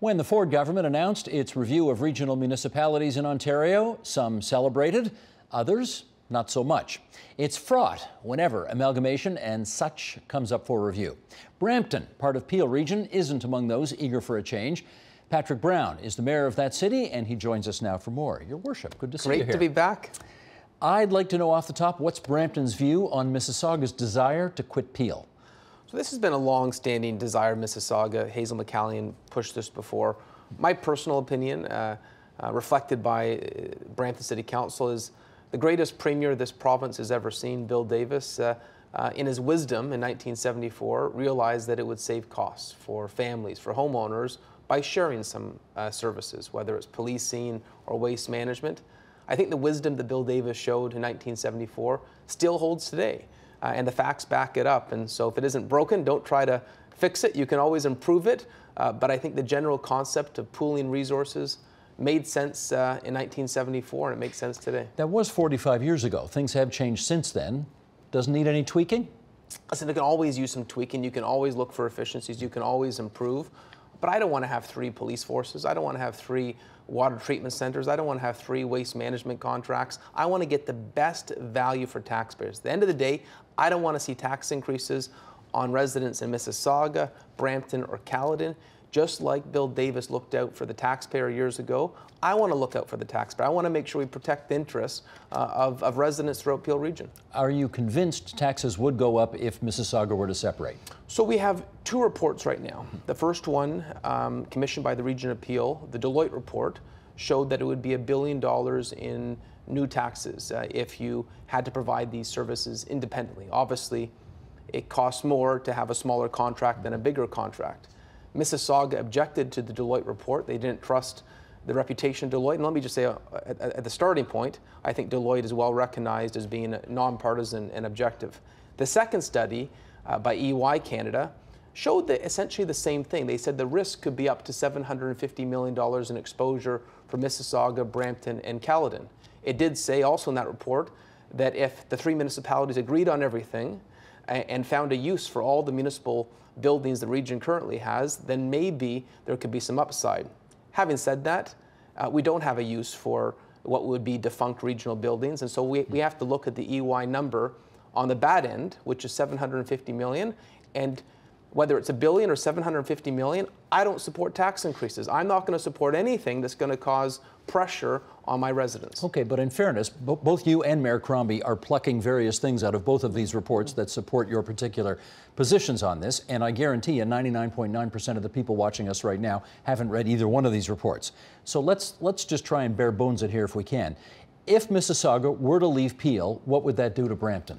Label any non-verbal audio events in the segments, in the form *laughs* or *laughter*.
When the Ford government announced its review of regional municipalities in Ontario, some celebrated, others not so much. It's fraught whenever amalgamation and such comes up for review. Brampton, part of Peel Region, isn't among those eager for a change. Patrick Brown is the mayor of that city, and he joins us now for more. Your worship, good to see Great you Great to be back. I'd like to know off the top what's Brampton's view on Mississauga's desire to quit Peel? So this has been a long-standing desire of Mississauga. Hazel McCallion pushed this before. My personal opinion, uh, uh, reflected by uh, Brampton City Council, is the greatest premier this province has ever seen, Bill Davis, uh, uh, in his wisdom in 1974, realized that it would save costs for families, for homeowners, by sharing some uh, services, whether it's policing or waste management. I think the wisdom that Bill Davis showed in 1974 still holds today uh, and the facts back it up. And so if it isn't broken, don't try to fix it. You can always improve it. Uh, but I think the general concept of pooling resources made sense uh, in 1974 and it makes sense today. That was 45 years ago. Things have changed since then. Doesn't need any tweaking? Listen, you can always use some tweaking. You can always look for efficiencies. You can always improve. But I don't want to have three police forces. I don't want to have three water treatment centers. I don't want to have three waste management contracts. I want to get the best value for taxpayers. At the end of the day, I don't want to see tax increases on residents in Mississauga, Brampton, or Caledon. Just like Bill Davis looked out for the taxpayer years ago, I want to look out for the taxpayer. I want to make sure we protect the interests uh, of, of residents throughout Peel Region. Are you convinced taxes would go up if Mississauga were to separate? So we have two reports right now. The first one, um, commissioned by the Region of Peel, the Deloitte report, showed that it would be a billion dollars in new taxes uh, if you had to provide these services independently. Obviously, it costs more to have a smaller contract than a bigger contract. Mississauga objected to the Deloitte report. They didn't trust the reputation of Deloitte. And let me just say, uh, at, at, the starting point, I think Deloitte is well recognized as being nonpartisan and objective. The second study uh, by EY Canada showed that essentially the same thing. They said the risk could be up to $750 million in exposure for Mississauga, Brampton, and Caledon. It did say also in that report that if the three municipalities agreed on everything and found a use for all the municipal buildings the region currently has, then maybe there could be some upside. Having said that, uh, we don't have a use for what would be defunct regional buildings, and so we, we have to look at the EY number on the bad end, which is 750 million, and whether it's a billion or 750 million, I don't support tax increases. I'm not going to support anything that's going to cause pressure on my residents. Okay, but in fairness, bo both you and Mayor Crombie are plucking various things out of both of these reports that support your particular positions on this, and I guarantee you 99.9% of the people watching us right now haven't read either one of these reports. So let's let's just try and bare bones it here if we can. If Mississauga were to leave Peel, what would that do to Brampton?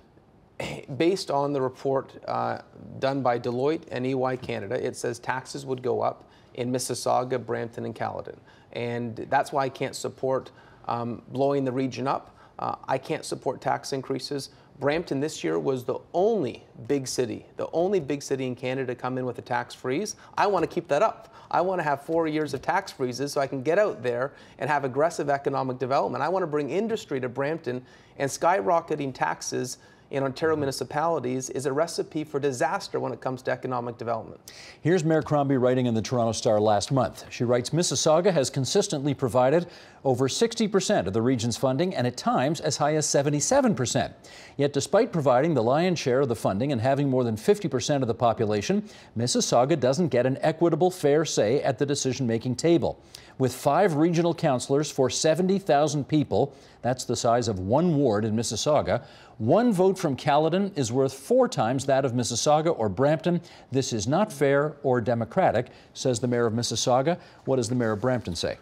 based on the report uh, done by Deloitte and EY Canada, it says taxes would go up in Mississauga, Brampton, and Caledon. And that's why I can't support um, blowing the region up. Uh, I can't support tax increases. Brampton this year was the only big city, the only big city in Canada to come in with a tax freeze. I want to keep that up. I want to have four years of tax freezes so I can get out there and have aggressive economic development. I want to bring industry to Brampton and skyrocketing taxes in Ontario municipalities is a recipe for disaster when it comes to economic development. Here's Mayor Crombie writing in the Toronto Star last month. She writes Mississauga has consistently provided over 60% of the region's funding and at times as high as 77%. Yet, despite providing the lion's share of the funding and having more than 50% of the population, Mississauga doesn't get an equitable, fair say at the decision making table. With five regional councillors for 70,000 people, that's the size of one ward in Mississauga, one vote from Caledon is worth four times that of Mississauga or Brampton. This is not fair or democratic, says the mayor of Mississauga. What does the mayor of Brampton say?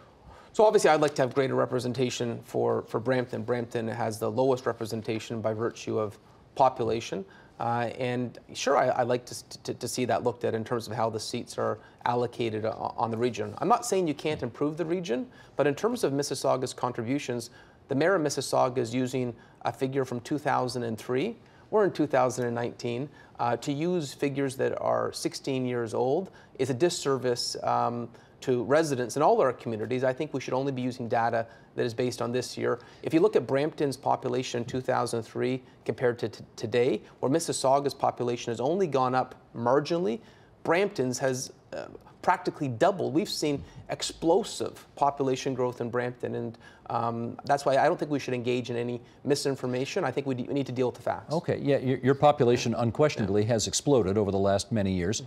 So obviously, I'd like to have greater representation for, for Brampton. Brampton has the lowest representation by virtue of population. Uh, and sure, I, like to, to, to, see that looked at in terms of how the seats are allocated on the region. I'm not saying you can't improve the region, but in terms of Mississauga's contributions, the mayor of Mississauga is using a figure from 2003. We're in 2019. Uh, to use figures that are 16 years old is a disservice um, to residents in all our communities. I think we should only be using data that is based on this year. If you look at Brampton's population in 2003 compared to today, where Mississauga's population has only gone up marginally, Brampton's has uh, practically doubled. We've seen explosive population growth in Brampton, and um, that's why I don't think we should engage in any misinformation. I think we, we need to deal with the facts. Okay, yeah, your, your population unquestionably yeah. has exploded over the last many years.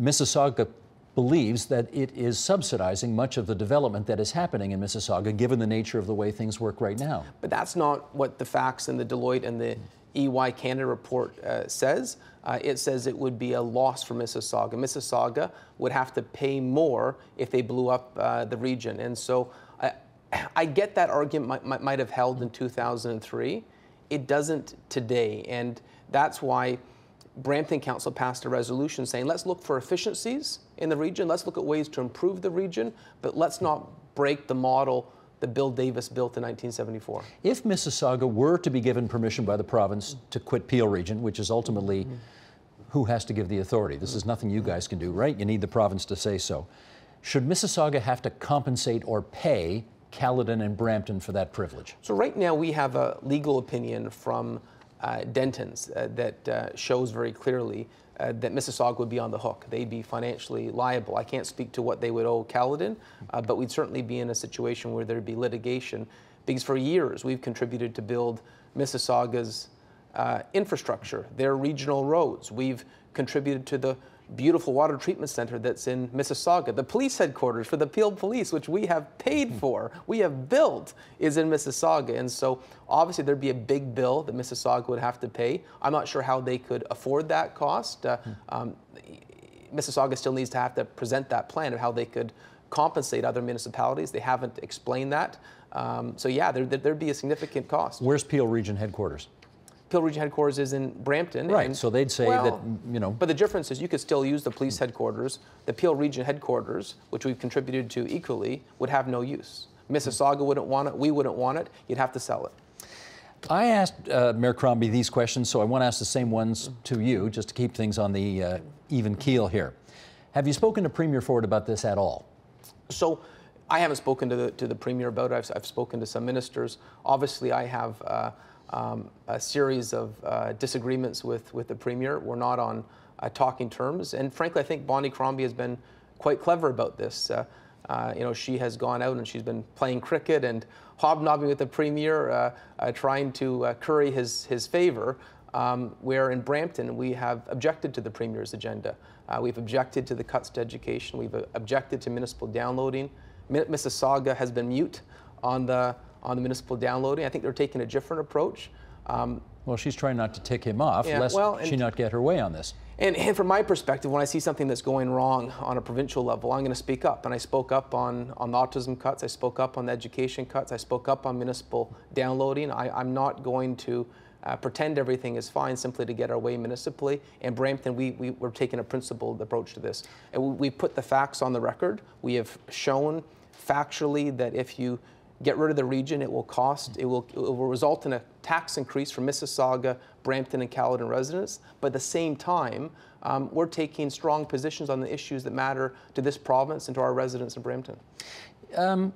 Mississauga believes that it is subsidizing much of the development that is happening in Mississauga, given the nature of the way things work right now. But that's not what the facts in the Deloitte and the EY Canada report uh, says. Uh, it says it would be a loss for Mississauga. Mississauga would have to pay more if they blew up uh, the region. And so I, *clears throat* I get that argument might, might, might have held in 2003. It doesn't today. And that's why Brampton Council passed a resolution saying let's look for efficiencies in the region, let's look at ways to improve the region, but let's not break the model that Bill Davis built in 1974. If Mississauga were to be given permission by the province to quit Peel Region, which is ultimately mm-hmm. who has to give the authority? This is nothing you guys can do, right? You need the province to say so. Should Mississauga have to compensate or pay Caledon and Brampton for that privilege? So right now we have a legal opinion from Dentons uh, that uh, shows very clearly uh, that Mississauga would be on the hook. They'd be financially liable. I can't speak to what they would owe Caledon, uh, but we'd certainly be in a situation where there'd be litigation because for years we've contributed to build Mississauga's uh, infrastructure, their regional roads. We've contributed to the beautiful water treatment center that's in Mississauga. The police headquarters for the Peel Police, which we have paid hmm. for, we have built, is in Mississauga. And so obviously there'd be a big bill that Mississauga would have to pay. I'm not sure how they could afford that cost. Uh, hmm. um, Mississauga still needs to have to present that plan of how they could compensate other municipalities. They haven't explained that. Um, so yeah, there, would be a significant cost. Where's Peel Region headquarters? Peel Region headquarters is in Brampton. Right. And, so they'd say well, that you know. But the difference is you could still use the police headquarters. The Peel Region headquarters, which we've contributed to equally, would have no use. Mississauga wouldn't want it. We wouldn't want it. You'd have to sell it. I asked uh, Mayor Crombie these questions, so I want to ask the same ones to you, just to keep things on the uh, even keel here. Have you spoken to Premier Ford about this at all? So. I haven't spoken to the, to the Premier about it. I've, I've spoken to some ministers. Obviously, I have uh, um, a series of uh, disagreements with, with the Premier. We're not on uh, talking terms. And frankly, I think Bonnie Crombie has been quite clever about this. Uh, uh, you know, she has gone out and she's been playing cricket and hobnobbing with the Premier, uh, uh, trying to curry his, his favor. Um, where in Brampton we have objected to the Premier's agenda. we've objected to the cuts to education. We've objected to municipal downloading. Mississauga has been mute on the on the municipal downloading. I think they're taking a different approach. Um, well, she's trying not to tick him off, yeah, lest well, she not get her way on this. And, and, from my perspective, when I see something that's going wrong on a provincial level, I'm going to speak up. And I spoke up on, on the autism cuts, I spoke up on the education cuts, I spoke up on municipal downloading. I, am not going to uh, pretend everything is fine simply to get our way municipally. In Brampton, we, we, we're taking a principled approach to this. And we, we put the facts on the record. We have shown factually that if you get rid of the region, it will cost, it will, it will result in a tax increase for Mississauga, Brampton, and Caledon residents. But at the same time, um, we're taking strong positions on the issues that matter to this province and to our residents in Brampton. Um,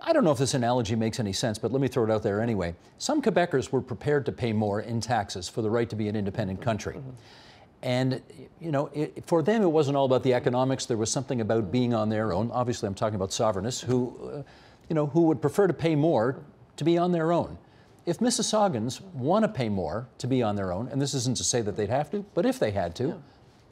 I don't know if this analogy makes any sense, but let me throw it out there anyway. Some Quebecers were prepared to pay more in taxes for the right to be an independent country. Mm-hmm. And, you know, it, for them, it wasn't all about the economics. There was something about being on their own. Obviously, I'm talking about sovereignists who. Uh, you know, who would prefer to pay more to be on their own. If Mississaugans want to pay more to be on their own, and this isn't to say that they'd have to, but if they had to, yeah.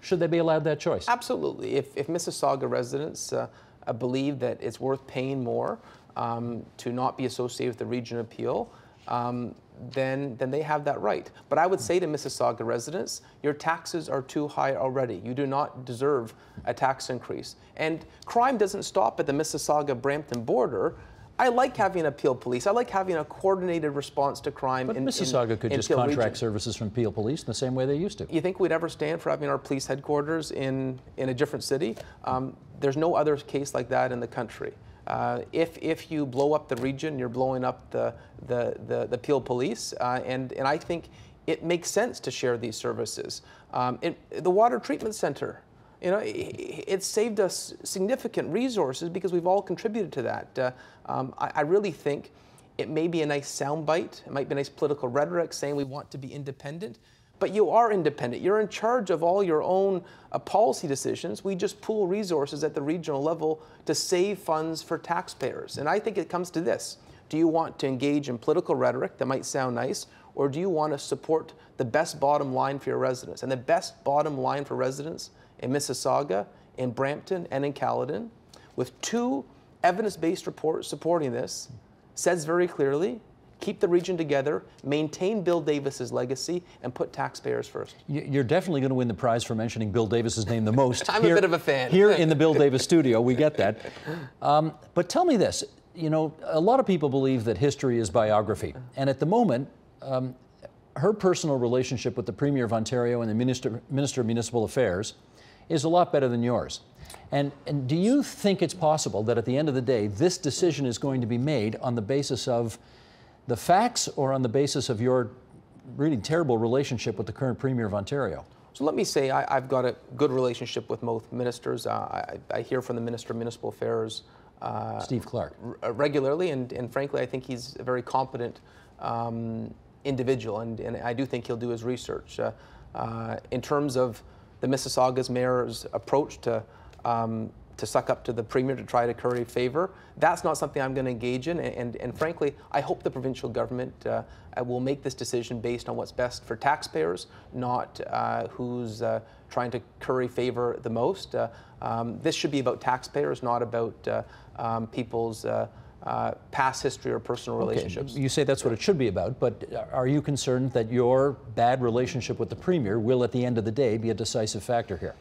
should they be allowed that choice? Absolutely. If, if Mississauga residents uh, uh, believe that it's worth paying more um, to not be associated with the region of Peel, um, then, then they have that right. But I would say to Mississauga residents, your taxes are too high already. You do not deserve a tax increase. And crime doesn't stop at the Mississauga Brampton border. I like having a Peel Police. I like having a coordinated response to crime. But in, Mississauga in, could in just Peel contract region. services from Peel Police in the same way they used to. You think we'd ever stand for having our police headquarters in, in a different city? Um, there's no other case like that in the country. Uh, if, if you blow up the region, you're blowing up the, the, the, the Peel Police. Uh, and, and I think it makes sense to share these services. Um, it, the water treatment center, you know, it, it, saved us significant resources because we've all contributed to that. Uh, um, I, I, really think it may be a nice soundbite, it might be a nice political rhetoric saying we want to be independent, but you are independent. You're in charge of all your own uh, policy decisions. We just pool resources at the regional level to save funds for taxpayers. And I think it comes to this. Do you want to engage in political rhetoric that might sound nice, or do you want to support the best bottom line for your residents? And the best bottom line for residents in Mississauga, in Brampton, and in Caledon, with two evidence-based reports supporting this, says very clearly keep the region together, maintain Bill Davis's legacy, and put taxpayers first. You're definitely going to win the prize for mentioning Bill Davis's name the most. *laughs* I'm here, a bit of a fan. here in the Bill *laughs* Davis studio, we get that. Um, but tell me this, you know, a lot of people believe that history is biography. And at the moment, um, her personal relationship with the Premier of Ontario and the Minister, Minister of Municipal Affairs is a lot better than yours. And, and do you think it's possible that at the end of the day, this decision is going to be made on the basis of the facts or on the basis of your really terrible relationship with the current Premier of Ontario? So let me say I, have got a good relationship with both ministers. Uh, I, I, hear from the Minister of Municipal Affairs. Uh, Steve Clark. Uh, regularly, and, and frankly, I think he's a very competent um, individual, and, and I do think he'll do his research. Uh, uh in terms of the Mississauga's mayor's approach to um, to suck up to the premier to try to curry favor. That's not something I'm going to engage in. And, and, and frankly, I hope the provincial government uh, uh, will make this decision based on what's best for taxpayers, not uh, who's uh, trying to curry favor the most. Uh, um, this should be about taxpayers, not about uh, um, people's. Uh, past history or personal relationships. Okay. You say that's what it should be about, but are you concerned that your bad relationship with the Premier will, at the end of the day, be a decisive factor here?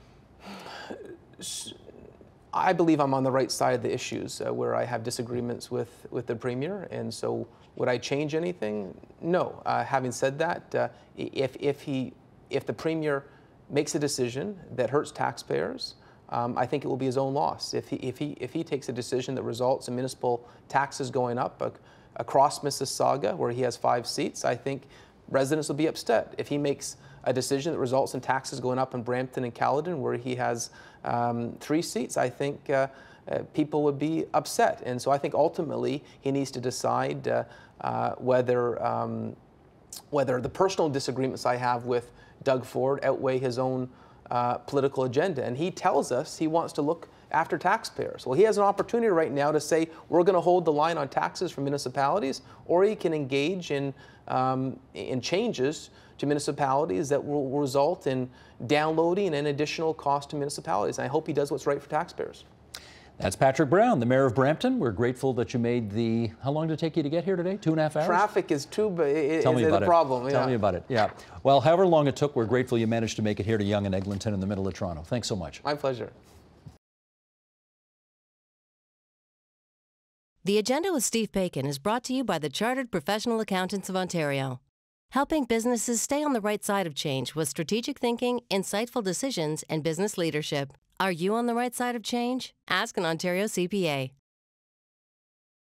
I believe I'm on the right side of the issues uh, where I have disagreements with, with the Premier, and so would I change anything? No. Uh, having said that, uh, if, if, he, if the Premier makes a decision that hurts taxpayers, um, I think it will be his own loss. If he, if, he, if he takes a decision that results in municipal taxes going up across Mississauga, where he has five seats, I think residents will be upset. If he makes a decision that results in taxes going up in Brampton and Caledon, where he has um, three seats, I think uh, uh, people would be upset. And so I think ultimately he needs to decide uh, uh whether, um, whether the personal disagreements I have with Doug Ford outweigh his own uh, political agenda. And he tells us he wants to look after taxpayers. Well, he has an opportunity right now to say we're going to hold the line on taxes for municipalities, or he can engage in, um, in changes to municipalities that will result in downloading an additional cost to municipalities. And I hope he does what's right for taxpayers. That's Patrick Brown, the mayor of Brampton. We're grateful that you made the. How long did it take you to get here today? Two and a half hours. Traffic is too. It, Tell me about a problem. Tell me about it. Yeah. Well, however long it took, we're grateful you managed to make it here to Yonge and Eglinton in the middle of Toronto. Thanks so much. My pleasure. The Agenda with Steve Paikin is brought to you by the Chartered Professional Accountants of Ontario, helping businesses stay on the right side of change with strategic thinking, insightful decisions, and business leadership. Are you on the right side of change? Ask an Ontario CPA.